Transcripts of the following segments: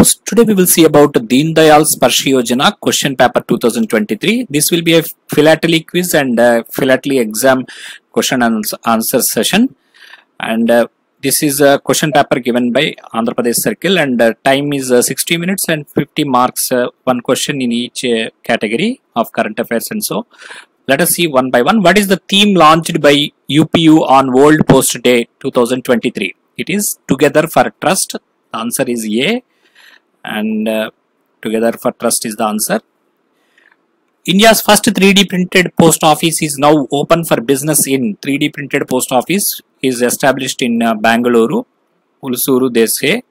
Today we will see about Deen Dayal Sparsh Yojana question paper 2023. This will be a philately quiz and philately exam question and answer session. And uh, this is a question paper given by Andhra Pradesh Circle and uh, time is uh, 60 minutes and 50 marks uh, one question in each uh, category of current affairs and so. Let us see one by one. What is the theme launched by UPU on World Post Day 2023? It is Together for Trust. The answer is A and uh, together for trust is the answer. India's first 3D printed post office is now open for business in 3D printed post office is established in uh, Bangalore, Ulsuru they.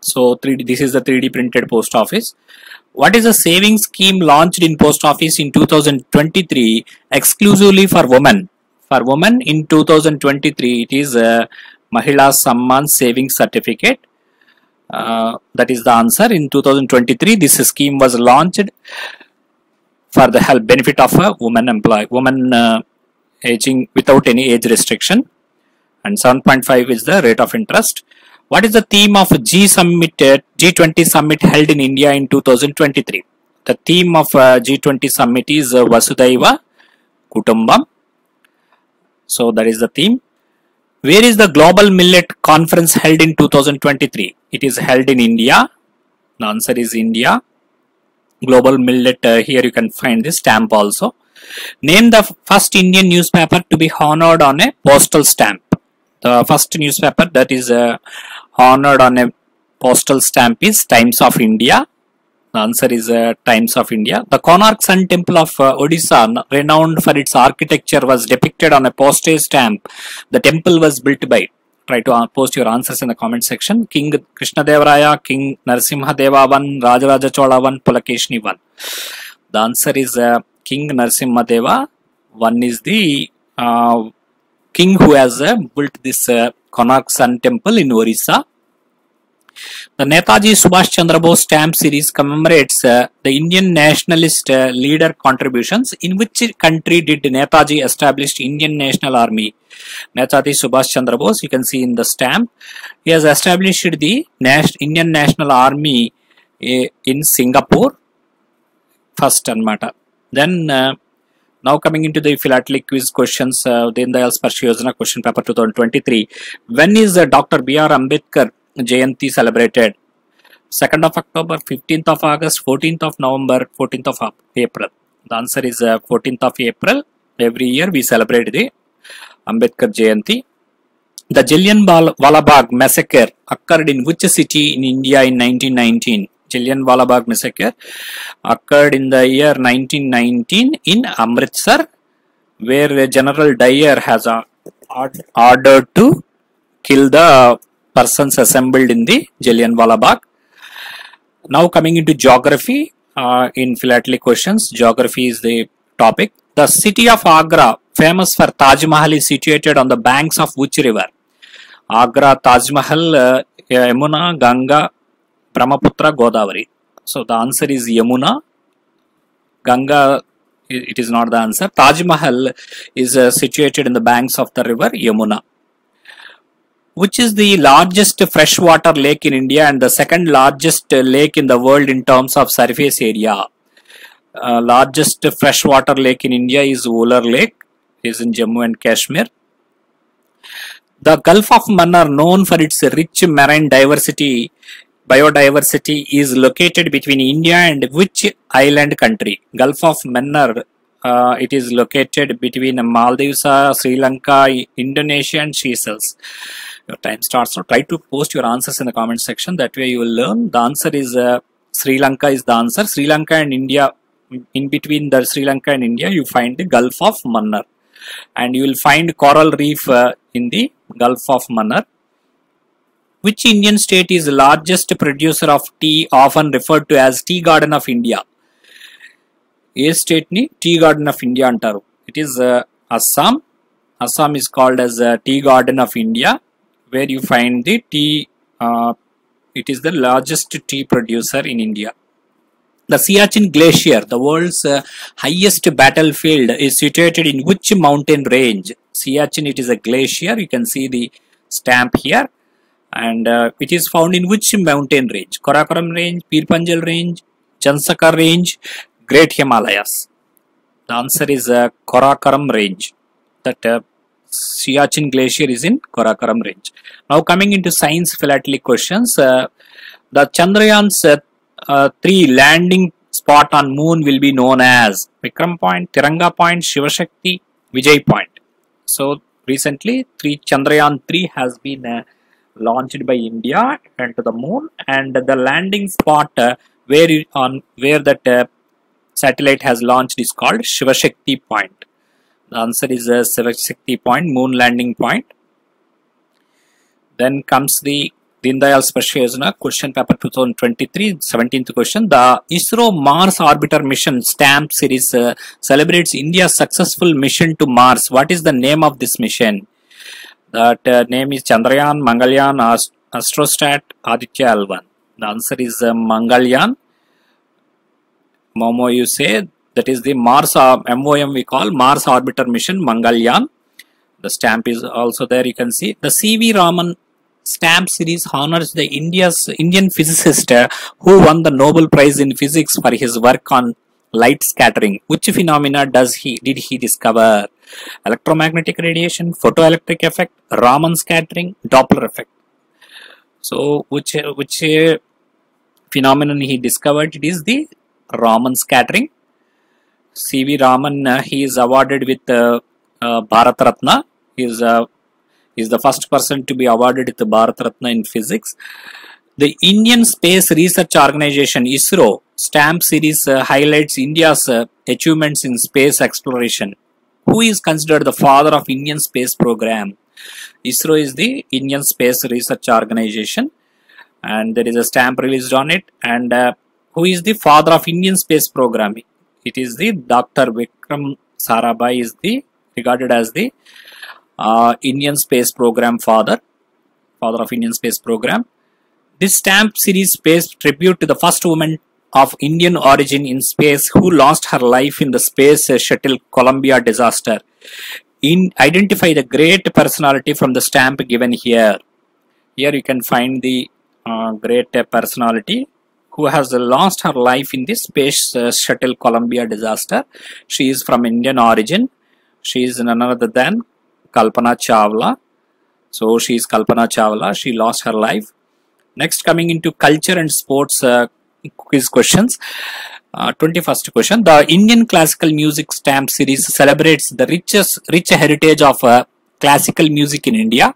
So 3D, this is the 3D printed post office. What is a savings scheme launched in post office in 2023 exclusively for women? For women in 2023 it is a Mahila Samman Savings Certificate uh, that is the answer. In 2023 this scheme was launched for the help benefit of a woman employee woman uh, aging without any age restriction. And 7.5 is the rate of interest. What is the theme of g summit uh, g20 summit held in india in 2023 the theme of uh, g20 summit is vasudhaiva kutumbam. So that is the theme where is the Global Millet Conference held in 2023? It is held in India. The answer is India. Global Millet, uh, here you can find the stamp also. Name the first Indian newspaper to be honored on a postal stamp. The first newspaper that is uh, honored on a postal stamp is Times of India. The answer is uh, Times of India. The Konark Sun Temple of uh, Odisha, renowned for its architecture, was depicted on a postage stamp. The temple was built by. Try to uh, post your answers in the comment section. King Krishna Krishnadevaraya, King Narasimha Deva 1, Rajaraja Chola 1, Pulakeshni 1. The answer is uh, King Narasimha Deva. 1 is the uh, king who has uh, built this uh, Konark Sun Temple in Orissa. The Netaji Subhash Chandra Bose stamp series commemorates uh, the Indian nationalist uh, leader contributions. In which country did Netaji establish Indian National Army? Netaji Subhash Chandra Bose, you can see in the stamp. He has established the Nas Indian National Army uh, in Singapore. First anmata. Then uh, now coming into the philatelic quiz questions, uh, Deen Dayal Sparsh Yojana question paper 2023. When is uh, Dr. B.R. Ambedkar Jayanti celebrated 2nd of October, 15th of August, 14th of November, 14th of April. The answer is uh, 14th of April. Every year we celebrate the Ambedkar Jayanti. The Jallian Wala Bagh massacre occurred in which city in India in 1919? Jallian Wala Bagh massacre occurred in the year 1919 in Amritsar where General Dyer has uh, ordered to kill the persons assembled in the Jallianwala Bagh. Now coming into geography, uh, in philately questions, geography is the topic. The city of Agra, famous for Taj Mahal, is situated on the banks of which river? Agra, Taj Mahal, uh, Yamuna, Ganga, Brahmaputra, Godavari. So the answer is Yamuna. Ganga, it is not the answer. Taj Mahal is uh, situated in the banks of the river Yamuna which is the largest freshwater lake in India and the second largest lake in the world in terms of surface area. Uh, largest freshwater lake in India is Wular Lake, is in Jammu and Kashmir. The Gulf of Mannar, known for its rich marine diversity, biodiversity, is located between India and which island country? Gulf of Mannar, uh, it is located between Maldives, Sri Lanka, Indonesia and Seychelles. Your time starts now. Try to post your answers in the comment section. That way you will learn. The answer is uh, Sri Lanka is the answer. Sri Lanka and India in between the Sri Lanka and India you find the Gulf of Mannar. And you will find coral reef uh, in the Gulf of Mannar. Which Indian state is the largest producer of tea often referred to as tea garden of India A state ని tea garden of India అంటారు it is Assam Assam is called as tea garden of India where you find the tea uh, it is the largest tea producer in India. The Siachen Glacier, the world's uh, highest battlefield, is situated in which mountain range? Siachen, it is a glacier. You can see the stamp here. and uh, it is found in which mountain range Karakoram range Pir Panjal range Jansakar range Great Himalayas. The answer is uh, Karakoram range. That uh, Siachen glacier is in Karakoram range. Now coming into science philatelic questions uh, the Chandrayaan's uh, uh, 3 landing spot on moon will be known as Vikram point Tiranga point Shivashakti Vijay point. So recently 3 Chandrayaan 3 has been uh, launched by India and to the moon. And the landing spot uh, where on where that uh, satellite has launched is called Shivashakti point. The answer is uh, Shivashakti point, moon landing point. Then comes the Deen Dayal Sparsha Yojana, question paper 2023, 17th question. The ISRO Mars Orbiter Mission stamp series uh, celebrates India's successful mission to Mars. What is the name of this mission? That uh, name is Chandrayaan, Mangalyaan, Ast- Astrosat, Aditya L1. The answer is uh, Mangalyaan. Momo, you say that is the Mars uh, MOM we call Mars Orbiter Mission Mangalyaan. The stamp is also there. You can see the CV Raman stamp series honors the India's Indian physicist uh, who won the Nobel Prize in Physics for his work on light scattering. Which phenomena does he did he discover? Electromagnetic radiation, photoelectric effect, Raman scattering, Doppler effect. So, which which uh, phenomenon he discovered? It is the Raman scattering. C.V. Raman, uh, he is awarded with uh, uh, Bharat Ratna. He is uh, is the first person to be awarded with the Bharat Ratna in physics. The Indian Space Research Organization ISRO stamp series uh, highlights India's uh, achievements in space exploration. Who is considered the father of Indian space program? ISRO is the Indian Space Research Organization, and there is a stamp released on it. And uh, who is the father of Indian space program? It is the Dr. Vikram Sarabhai is the regarded as the uh, Indian space program father, father of Indian space program. This stamp series pays tribute to the first woman of Indian origin in space who lost her life in the space shuttle Columbia disaster. In identify the great personality from the stamp given here. Here you can find the uh, great personality who has lost her life in the space uh, shuttle Columbia disaster. She is from Indian origin. She is none other than Kalpana Chawla. So she is Kalpana Chawla. She lost her life. Next, coming into culture and sports uh, quiz questions. Uh, 21st question. The Indian classical music stamp series celebrates the richest, rich heritage of uh, classical music in India.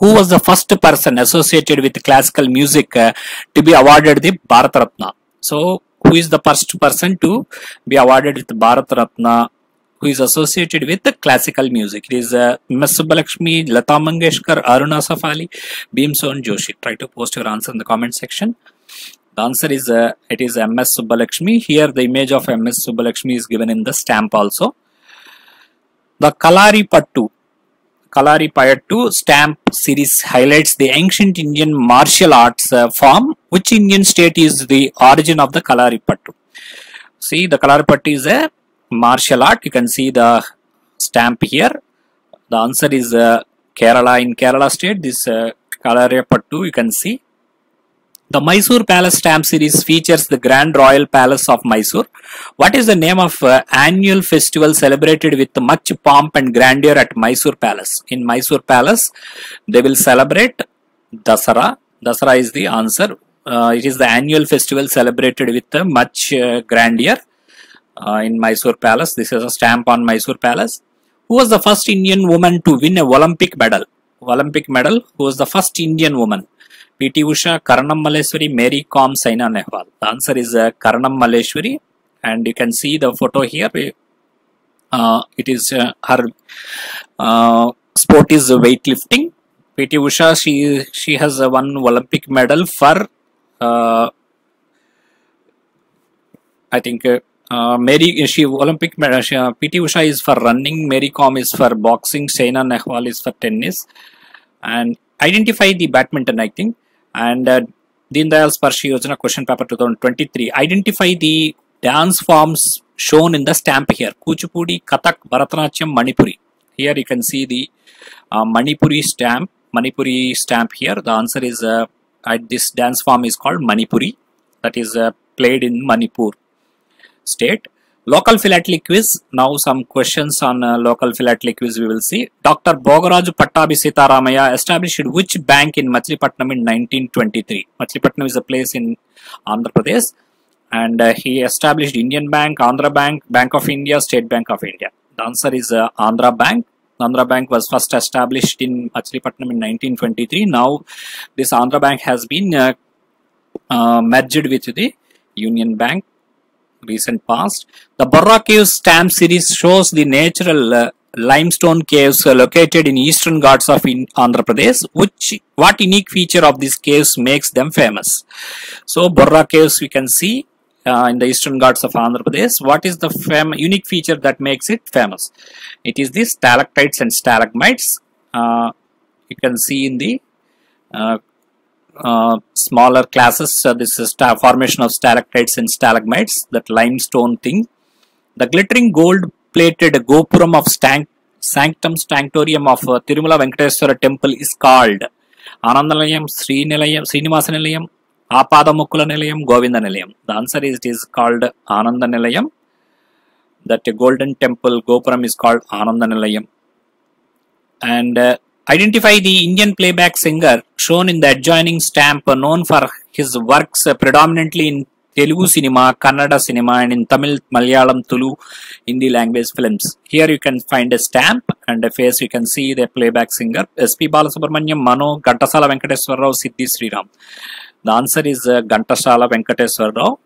Who was the first person associated with classical music uh, to be awarded the Bharat Ratna? So, who is the first person to be awarded with Bharat Ratna who is associated with the classical music. It is uh, Ms. Subbulakshmi, Lata Mangeshkar, Aruna Safali, Bhimsen Joshi. Try to post your answer in the comment section. The answer is uh, it is MS Subbulakshmi. Here the image of MS Subbulakshmi is given in the stamp also. The Kalari Pattu Kalari Payattu stamp series highlights the ancient Indian martial arts uh, form. Which Indian state is the origin of the Kalari Pattu? See, the Kalari Pattu is a martial art. You can see the stamp here. The answer is uh, Kerala. In Kerala state, this uh, Kalari you can see. The Mysore Palace stamp series features the Grand Royal Palace of Mysore. What is the name of uh, annual festival celebrated with much pomp and grandeur at Mysore Palace? In Mysore Palace, they will celebrate Dasara. Dasara is the answer. Uh, it is the annual festival celebrated with uh, much uh, grandeur uh, in Mysore Palace. This is a stamp on Mysore Palace. Who was the first Indian woman to win a Olympic medal? Olympic medal. Who was the first Indian woman? PT Usha, Karanam Malleswari, Mary Kom, Saina Nehwal. The answer is uh, Karanam Malleswari, and you can see the photo here. Uh, it is uh, her uh, sport is weightlifting. PT Usha, she she has won Olympic medal for uh, I think uh, uh, Mary she Olympic medal. She, PT Usha is for running. Mary Kom is for boxing. Saina Nehwal is for tennis. And identify the badminton. I think and uh, Deen Dayal Sparsha Yojana question paper 2023. Identify the dance forms shown in the stamp here. Kuchipudi, Kathak, Bharatanatyam, Manipuri. Here you can see the uh, Manipuri stamp Manipuri stamp here. The answer is uh, this dance form is called Manipuri that is uh, played in Manipur state. Local philately quiz. Now some questions on uh, local philately quiz we will see. Dr. Bhogaraju Pattabhi Sitaramayya established which bank in Machilipatnam in 1923? Machilipatnam is a place in Andhra Pradesh and uh, he established Indian Bank, Andhra Bank, Bank of India, State Bank of India. The answer is uh, Andhra Bank. Andhra Bank was first established in Machilipatnam in 1923. Now this Andhra Bank has been uh, uh, merged with the Union Bank recent past. The Borra Caves stamp series shows the natural uh, limestone caves uh, located in eastern Ghats of Andhra Pradesh. Which what unique feature of these caves makes them famous? So Borra Caves we can see uh, in the eastern Ghats of Andhra Pradesh. What is the unique feature that makes it famous? It is the stalactites and stalagmites. Uh, you can see in the uh, smaller classes. Uh, this is formation of stalactites and stalagmites, that limestone thing. The glittering gold plated gopuram of stank, sanctum sanctorium of uh, Tirumala Venkateswara temple is called Anandanilayam, Srinilayam, Srinivasa Nilayam, Apadamukula. The answer is it is called Ananda Nilayam. That golden temple gopuram is called Ananda Nilayam. And uh, Identify the Indian playback singer shown in the adjoining stamp known for his works predominantly in Telugu cinema, Kannada cinema and in Tamil, Malayalam, Tulu, Hindi language films. Here you can find a stamp and a face you can see the playback singer S.P. Balasubramanyam, Mano, Ghantasala Venkateswar Rao, Siddhi Sriram. The answer is uh, Ghantasala Rao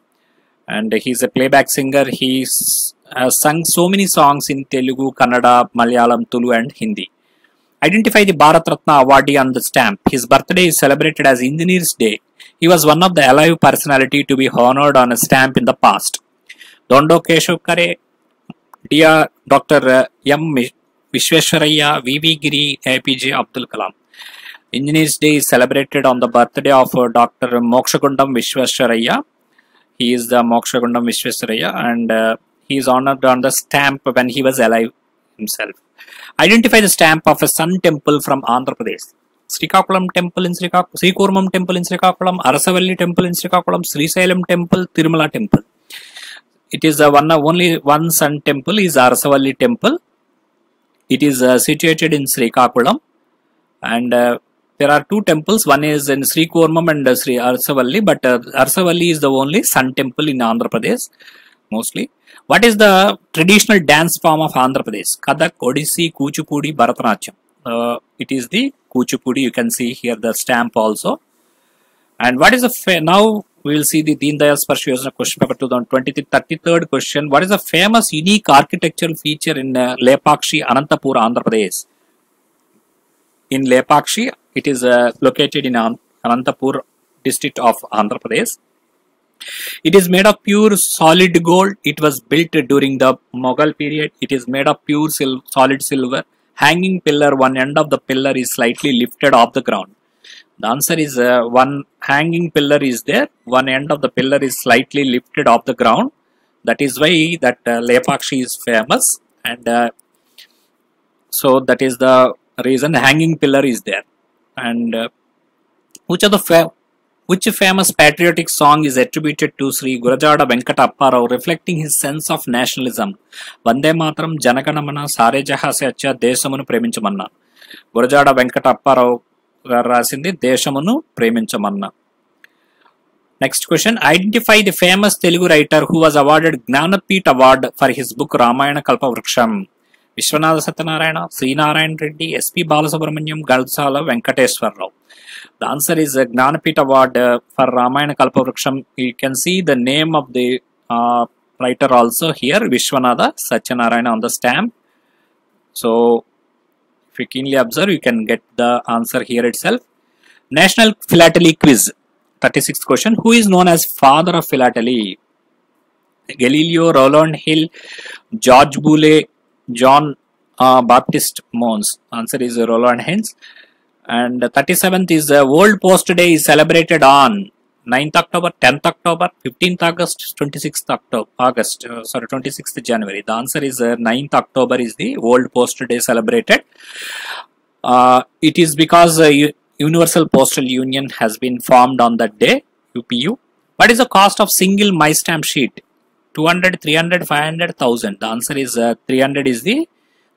and he's a playback singer. He's uh, sung so many songs in Telugu, Kannada, Malayalam, Tulu and Hindi. Identify the Bharat Ratna awardee on the stamp. His birthday is celebrated as Engineer's Day. He was one of the alive personality to be honored on a stamp in the past. Dhondo Keshav Karve, dear Dr. M. Vishweswaraya, V.V. Giri, APJ Abdul Kalam. Engineer's Day is celebrated on the birthday of Dr. Mokshagundam Vishweswaraya. He is the Mokshagundam Vishweswaraya and uh, he is honored on the stamp when he was alive himself. Identify the stamp of a sun temple from Andhra Pradesh. Srikakulam temple in Srikakulam, Srikurmam temple in Srikakulam, Arasavalli temple in Srikakulam, Srisailam temple, Tirumala temple. It is the one only one sun temple is Arasavalli temple. It is uh, situated in Srikakulam and uh, there are two temples. One is in Srikurmam and uh, Sri Arasavalli, but uh, Arasavalli is the only sun temple in Andhra Pradesh mostly. What is the traditional dance form of Andhra Pradesh? Kathak, Odissi, Kuchipudi, Bharatanatyam. Uh, it is the Kuchipudi. You can see here the stamp also. And what is the now we will see the Deen Dayal Sparsh question paper 2023 33rd question. What is the famous unique architectural feature in uh, Lepakshi, Anantapur, Andhra Pradesh? In Lepakshi, it is uh, located in Anantapur district of Andhra Pradesh. It is made of pure solid gold. It was built during the Mughal period. It is made of pure sil solid silver. Hanging pillar, one end of the pillar is slightly lifted off the ground. The answer is uh, one hanging pillar is there. One end of the pillar is slightly lifted off the ground. That is why that uh, Lepakshi is famous. And uh, so that is the reason hanging pillar is there. And uh, which are the which famous patriotic song is attributed to Sri Gurajada Venkata Apparao reflecting his sense of nationalism? Vande Matram Janaganamana Sare Jahase Acha Desamunu Preminchamanna. Gurajada Venkata Apparao రాసింది దేశమును ప్రేమించమన్న next question identify the famous Telugu writer who was awarded Jnanpith award for his book Ramayana Kalpavruksham Viswanatha Satyanarayana Srinarayana Reddy SP Balasubrahmanyam గల్సాల Venkateswararao The answer is a Jnanpith Award uh, for Ramayana Kalpavriksham. You can see the name of the uh, writer also here, Vishwanatha Satyanarayana on the stamp. So, if you keenly observe, you can get the answer here itself. National Philately Quiz, 36th question. Who is known as father of philately? Galileo, Rowland Hill, George Boole, John uh, Baptist Mons. Answer is Roland Hens and 37th is uh, World Post Day is celebrated on 9th October, 10th October, 15th August, 26th October, August, uh, sorry, 26th January. The answer is uh, 9th October is the World Post Day celebrated. Uh, it is because uh, Universal Postal Union has been formed on that day, UPU. What is the cost of single my stamp sheet? 200, 300, 500, 1000. The answer is uh, 300 is the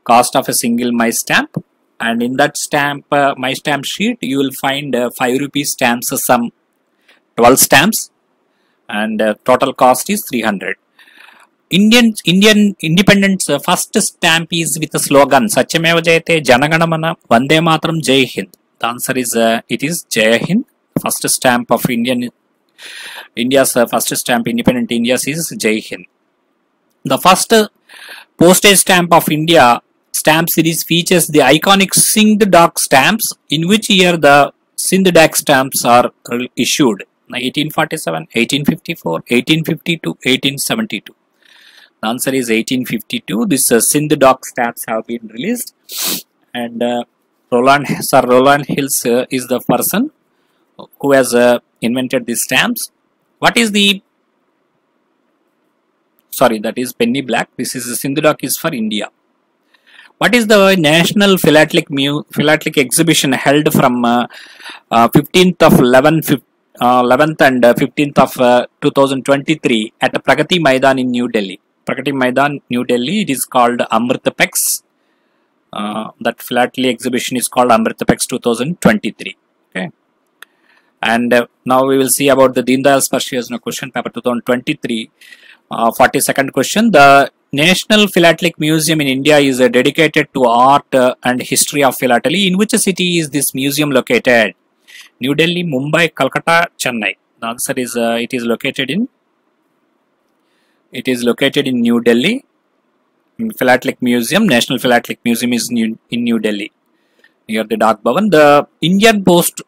cost of a single my stamp. And in that stamp, uh, my stamp sheet, you will find uh, 5 rupees stamps, uh, some 12 stamps, and uh, total cost is 300. Indian Indian independence uh, first stamp is with a slogan Satyameva Jayate Janaganamana Vande Matram Jai Hind. The answer is uh, it is Jai Hind. First stamp of Indian India's first stamp independent India is Jai Hind. The first postage stamp of India stamp series features the iconic Sindh stamps in which year the Sindh stamps are issued 1847, 1854, 1852, 1872. The answer is 1852. This uh, Sindh stamps have been released, and uh, Rowland Sir Rowland Hills uh, is the person who has uh, invented these stamps. What is the sorry? That is penny black. This is the is for India. What is the National Philatelic Mu- Philatelic Exhibition held from uh, uh, 15th of 11, uh, 11th and uh, 15th of uh, 2023 at Pragati Maidan in New Delhi? Pragati Maidan, New Delhi. It is called Amritpex. Uh, that philately exhibition is called Amritpex 2023. Okay. And uh, now we will see about the Deen Dayal Sparsh Yojana question paper 2023. Uh, 42nd question. The National Philatelic Museum in India is uh, dedicated to art uh, and history of philately. In which city is this museum located? New Delhi, Mumbai, Calcutta, Chennai. The answer is uh, it is located in it is located in New Delhi. Philatelic Museum, National Philatelic Museum is new, in New Delhi, near the Dak Bhavan. The Indian Post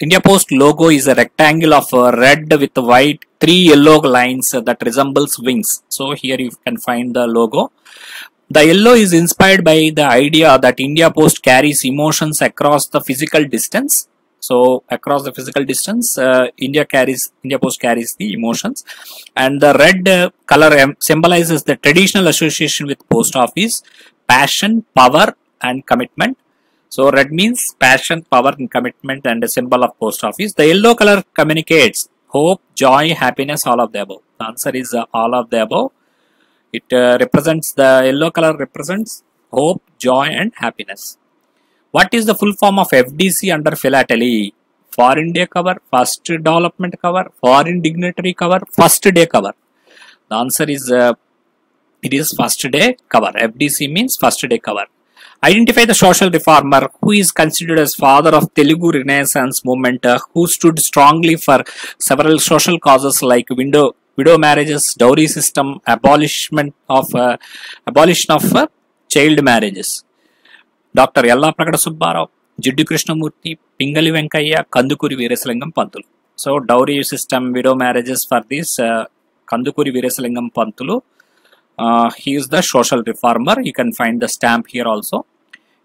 India Post logo is a rectangle of red with white, three yellow lines that resembles wings. So here you can find the logo. The yellow is inspired by the idea that India Post carries emotions across the physical distance. So across the physical distance, uh, India carries India Post carries the emotions, and the red uh, color symbolizes the traditional association with post office, passion, power, and commitment. So red means passion, power, and commitment, and a symbol of post office. The yellow color communicates hope, joy, happiness, all of the above. The answer is uh, all of the above. It uh, represents the yellow color represents hope, joy, and happiness. What is the full form of FDC under philately? Foreign day cover, first development cover, foreign dignitary cover, first day cover. The answer is uh, it is first day cover. FDC means first day cover. Identify the social reformer who is considered as father of Telugu renaissance movement who stood strongly for several social causes like window widow marriages dowry system abolishment of abolition of child marriages doctor Yellapragada Subbarao Jiddu Krishnamurti Pingali Venkayya Kandukuri Veeresalingam Pantulu so dowry system widow marriages for this Kandukuri Veeresalingam Pantulu Uh, he is the social reformer. You can find the stamp here also.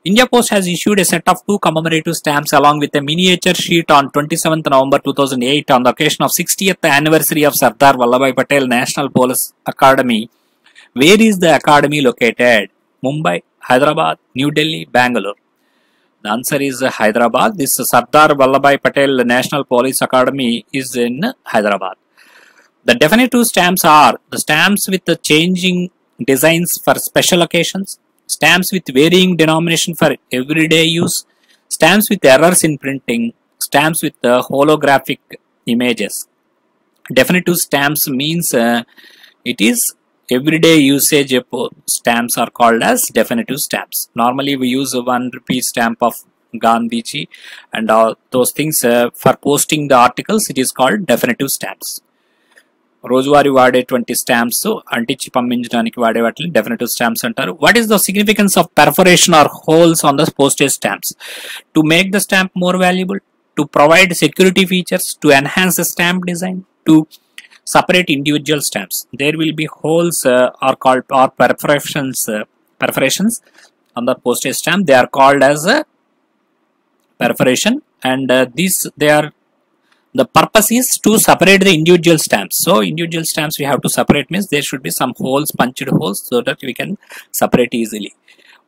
India Post has issued a set of two commemorative stamps along with a miniature sheet on 27th November 2008 on the occasion of 60th anniversary of Sardar Vallabhbhai Patel National Police Academy. Where is the academy located? Mumbai, Hyderabad, New Delhi, Bangalore. The answer is Hyderabad. This Sardar Vallabhbhai Patel National Police Academy is in Hyderabad. The definitive stamps are the stamps with the changing designs for special occasions, stamps with varying denomination for everyday use, stamps with errors in printing, stamps with uh, holographic images. Definitive stamps means uh, it is everyday usage uh, stamps are called as definitive stamps. Normally we use a one rupee stamp of Gandhiji and all those things uh, for posting the articles it is called definitive stamps. రోజువారీ వాడేటువంటి stamps అంటించి పంపించడానికి వాడే వాటిని definitive stamps అంటారు what is the significance of పెర్ఫరేషన్ are holes on the postage stamps to make the stamp more valuable to provide security features to enhance the stamp design to separate individual stamps there will be holes uh, are called or perforations uh, perforations on the postage stamp they are called as a perforation and uh, these they are the purpose is to separate the individual stamps so individual stamps we have to separate means there should be some holes punched holes so that we can separate easily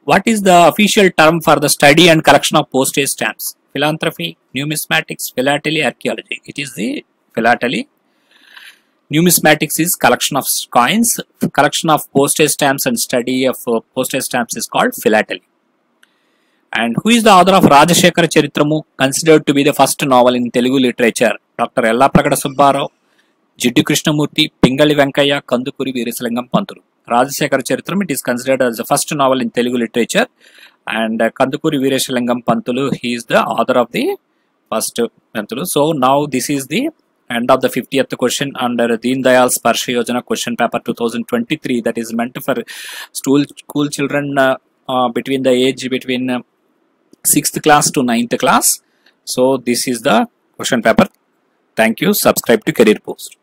what is the official term for the study and collection of postage stamps? Philanthropy, numismatics, philately, archaeology. It is the philately. Numismatics is collection of coins. Collection of postage stamps and study of uh, postage stamps is called philately. And who is the author of Rajasekhar Charitramu, considered to be the first novel in Telugu literature? Dr. Yellapragada Subbarao, Jiddu Krishnamurti, Pingali Venkayya, Kandukuri Veeresalingam Pantulu. Rajasekhar Charitram, it is considered as the first novel in Telugu literature. And uh, Kandukuri Veeresalingam Pantulu, he is the author of the first Pantulu. So now this is the end of the 50th question under Deen Dayal's Sparsha Yojana question paper 2023 that is meant for school, school children uh, uh, between the age between 6th class to 9th class. So this is the question paper. Thank you. Subscribe to Career Post.